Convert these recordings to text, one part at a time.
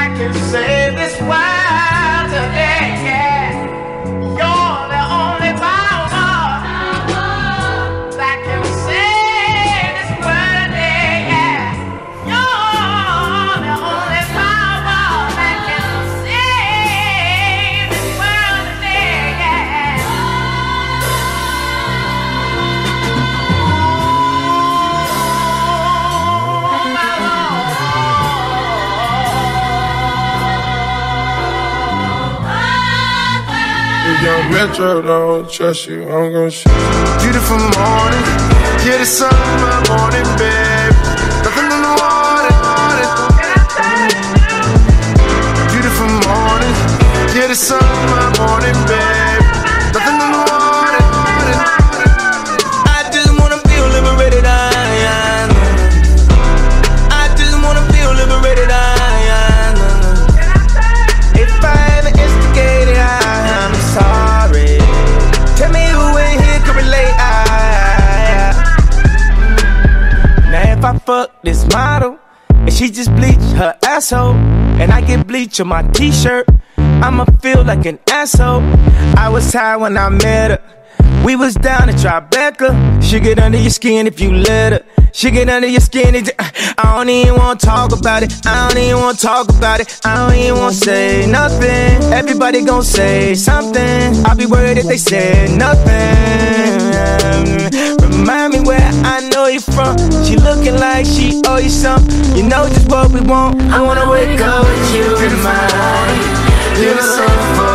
that can save this world today. Young Metro don't trust you, I'm gon' shoot. Beautiful morning, yeah, the sun my morning, babe. Nothing in the water, water. Beautiful morning, yeah, the sun my morning, babe. Fuck this model. And she just bleach her asshole, and I get bleach on my t-shirt, I'ma feel like an asshole. I was high when I met her. We was down at Tribeca. She get under your skin if you let her. She get under your skin. It, I don't even wanna talk about it. I don't even wanna talk about it. I don't even wanna say nothing. Everybody gon' say something. I'll be worried if they say nothing. Remind me where I know you from. She looking like she owe you something. You know just what we want. I wanna wake up with you in mind. You're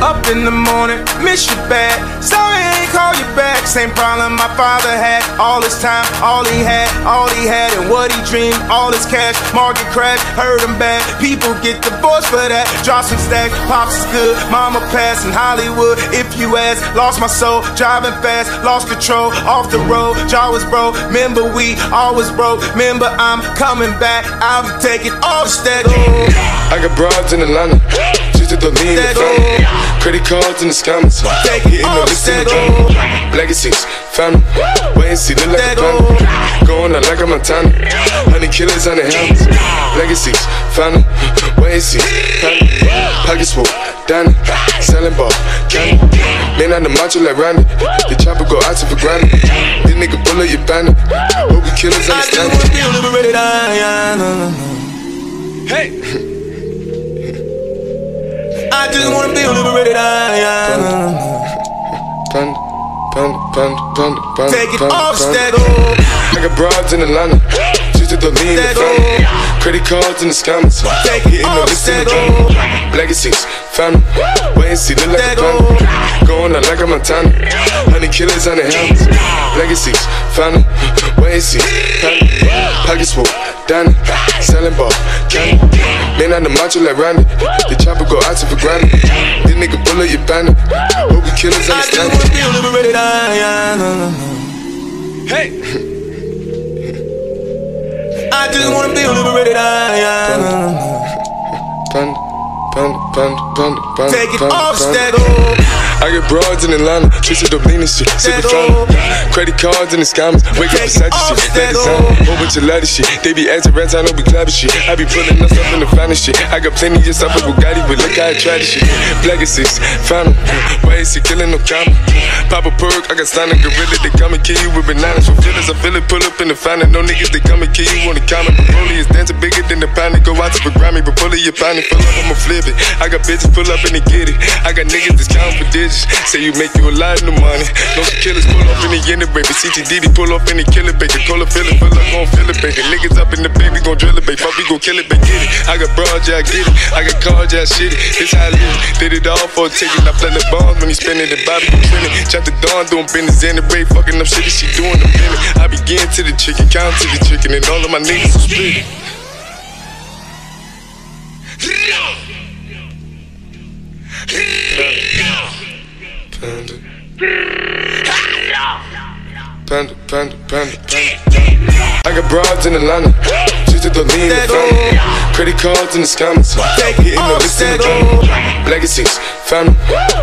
Up in the morning, miss you bad. Sorry ain't call you back. Same problem my father had. All his time, all he had, all he had, and what he dreamed. All his cash, market crash, hurt him bad. People get divorced for that. Drop some stacks, pops is good. Mama passed in Hollywood. If you ask, lost my soul, driving fast, lost control, off the road. Jaw was broke. Remember we always broke. Remember I'm coming back. I'll be taking all stacks. I got broads in Atlanta. Just to the lean the family. Credit cards in the scammers. Hitting the list in the game. Legacies, family. Wait and see, look like a panda. Going out like a Montana. Honey killers on the helmets. Legacies, family. Wait and see, family. Pockets full, Danny. Selling ball, candy. Man on the macho like Randy. The chopper go out to for granted. This nigga bullet your bandit. Hope the killers understand it. Hey! I just wanna feel liberated. I, I, no, no, no. Panda, panda, panda, panda, panda. Take it off, stack. I got broads in Atlanta. Just to the lean the family. Credit cards in the scammers. Take it Hitting the off, list in the game. Legacies, family. Wait and see, look like a panda. Going out like a Montana. Honey killers on the helmets. Legacies, family. Wait and see, family. Pockets full, Danny. Selling ball, candy. Man on the macho like Randy. The chopper go out for granted. This nigga bullet your bandit. Hope the killers I just understand wanna it. Hey! I just wanna feel liberated. I, I, no, no, no. Panda, panda, panda, panda, panda. Take it off, stack. I get broads in Atlanta, twisted up lean and shit, sippin' fountain. Credit cards in the scammers, wake up beside the shit, that design, whole bunch of ladder shit. They be acting rats, I know we clapping shit. I be pulling us up in the finest shit. I got plenty of stuff with Bugatti, but look how I try this shit. Black X6, 'em. Why is he killing no comma? Pop a perk, I got a gorilla, they come and kill you with bananas for feelings. I feel it, pull up in the fountain. No niggas, they come and kill you on the comment. Broly is dancing bigger than the pound. Go out to the Grammy, but pull it, your pound, pull up, I'ma flip it. I got bitches pull up and they get it. I got niggas that's counting for digits. Say you make you a lot of money. No killers pull up in the end baby. CTDD pull up in the killer baby. Call fill it, pull up, gon' fill it, baby. Niggas up in the baby, gon' drill it, baby. Fuck, we gon' kill it, baby. Get it. I got broad, yeah, I get it. I got cards, yeah, I shit it. This how I live. Did it all for a ticket. I play the bombs when he spinning the Bobby, you trending. Chop the dawn, doing business in the break. Fucking up shit, she doing the minute. I begin to the chicken, count to the chicken, and all of my niggas are split. Panda. Panda, panda, panda, panda. I got broads in Atlanta. To the lean the family. Credit cards in the scammers. Hitting the list in the game. Legacies, family.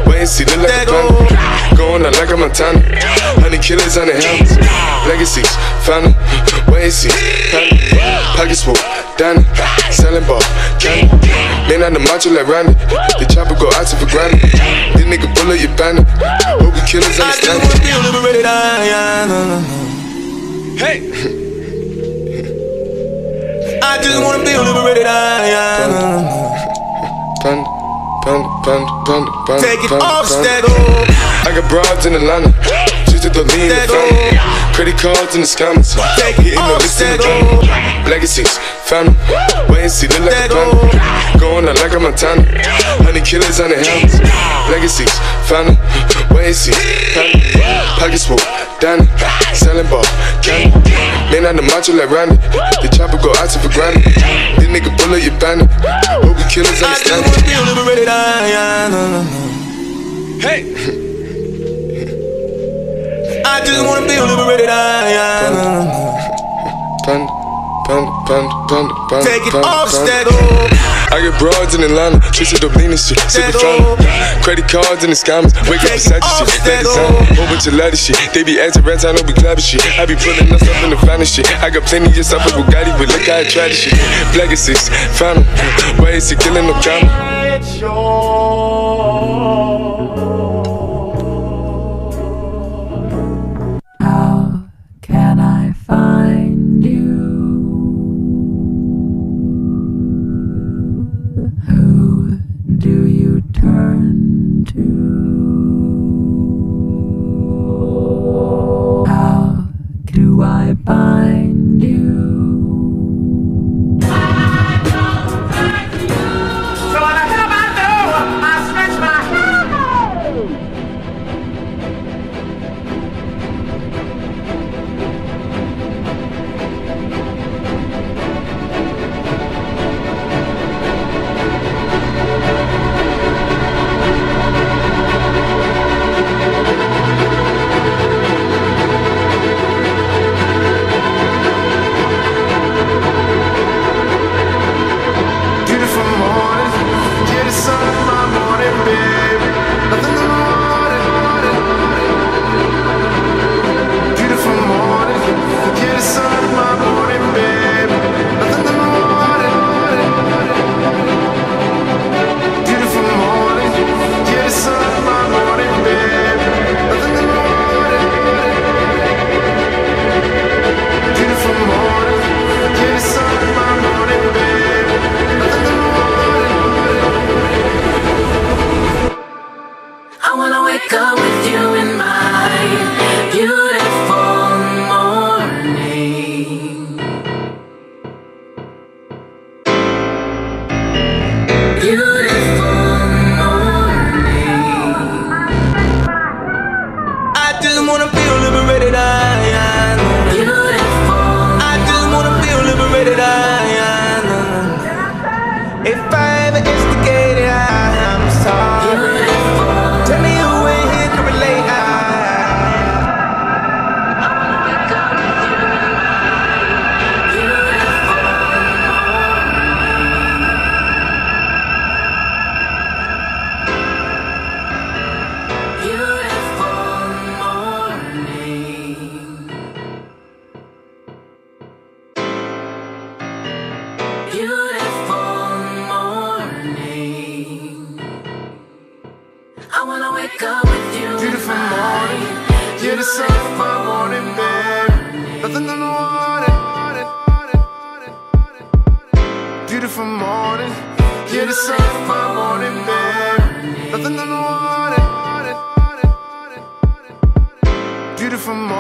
Wait and see, look like a panda. Going out like a Montana. Honey killers on the helmets. Legacies, family. Wait and see, family. Pockets full, Danny. Selling ball, candy. Man on the macho like Randy. The chopper go out to for granted. This nigga bullet your bandit. Hope the killers I just understand wanna it. feel liberated. I, I, no, no, no. Hey! I just wanna feel liberated. I, I, no, no, no. Panda, panda, panda, panda, panda. Take it panda, off, panda. stack. I got broads in Atlanta. Just to the lean the family. Credit cards in the scammers. Hitting the list in the game. Legacies, family. Wait and see, look like a panda. Going out like a Montana. Honey killers on the helmets. Legacies, family. Wait and see, family. Pockets full, Danny. Selling ball, candy. Man on the macho like Randy. The chopper go out to for granted. This nigga bullet your bandit. Hope killers I just understand wanna feel liberated. Hey! I just wanna feel liberated. I. Panda, panda, panda, panda, panda. Take it off, stack. I get broads in Atlanta, twisted up lean and shit, sippin' fountain. Credit cards in the scammers, wake up beside the shit, that design, whole bunch of ladder shit. They be acting rats, I know we clapping shit. I be pulling us up in the finest shit. I got plenty of stuff with Bugatti, but look how I try this shit. Black X6, 'em. Why is he killing no comma?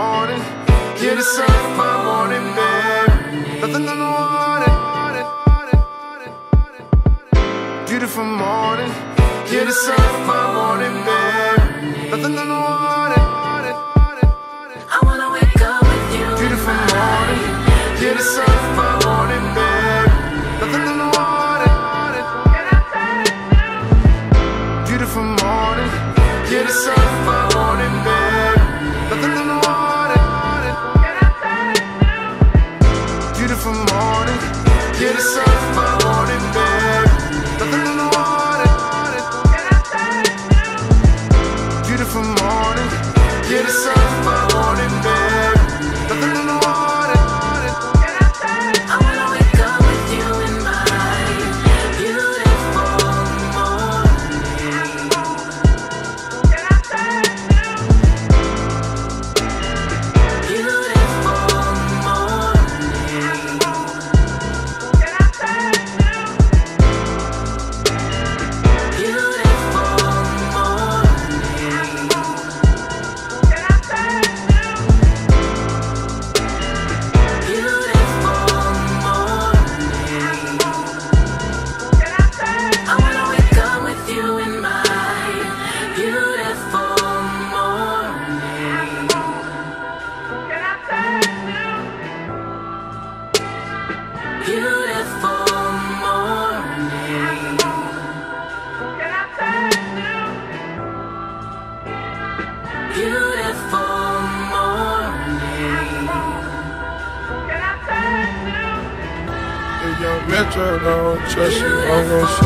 morning. You're the sun of my morning, babe. Nothing than the morning. Beautiful morning. You're the sun of my morning, babe. Nothing than the morning. I wanna wake up with you. Beautiful morning. You're the sun of my Metro, bitch don't trust you, I'm gon' say